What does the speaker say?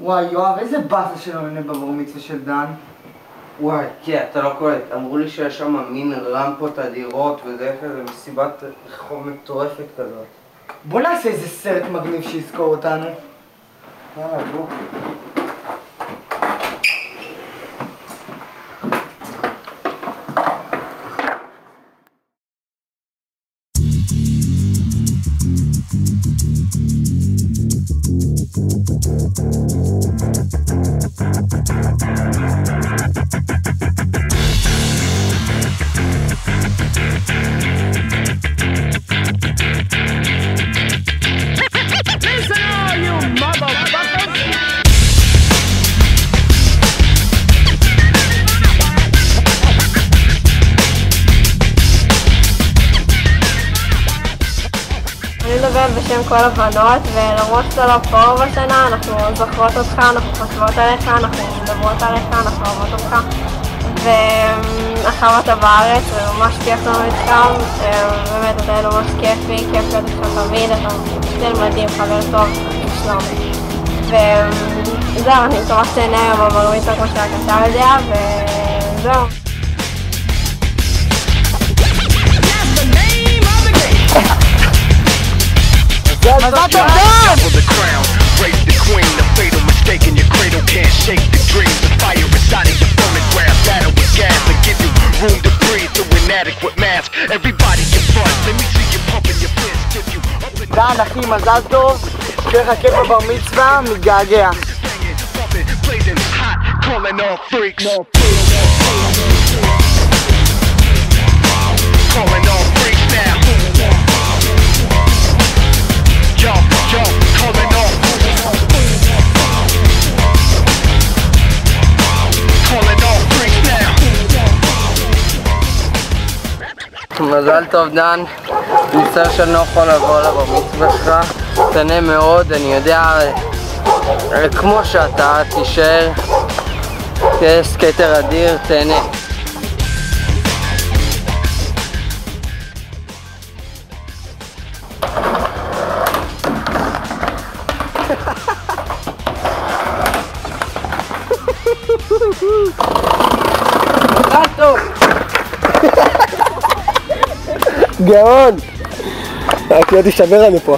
וואי, יואב, איזה באסה שלא נהנה בבר מצווה של דן. וואי, כן, אתה לא קולט. אמרו לי שיש שם מין רמפות אדירות וזה כזה מסיבת רחוב מטורפת כזאת. בוא נעשה איזה סרט מגניב שיזכור אותנו. יאללה, בוא. מדברת בשם כל הבנות, ולמרות שאתה לא פה בשנה, אנחנו זוכרות אותך, אנחנו חושבות עליך, אנחנו מדברות עליך, אנחנו אוהבות אותך. ועכשיו אתה בארץ, וממש כיף לנו איתך, באמת אתה ממש כיפי, כיף להיות איתך תמיד, אתה פשוט מדהים, חבר טוב, שלום. וזהו, אני מקווה שתהנה היום בבר מצווה כמו שרק אתה יודע, וזהו. מזל טוב דן! for the crown. Raise the queen, the fatal mistake in your cradle can't shake the dream. The fire inside of your phonograph, battle with gas and give you room to breathe through inadequate mask. Everybody get fun, let me see you pumping your fist. Give you up and דן, אחי, מזל טוב. שיהיה לך כיף בבר מצווה, מתגעגע. banging, bumping, blazing hot, calling all freaks. Calling all מזל טוב דן, מצטער שאני לא יכול לבוא לבר מצווה שלך, תהנה מאוד, אני יודע, אה, כמו שאתה, תישאר, תהיה סקייטר אדיר, תהנה. מזל גאון! רק לא תישבר לנו פה.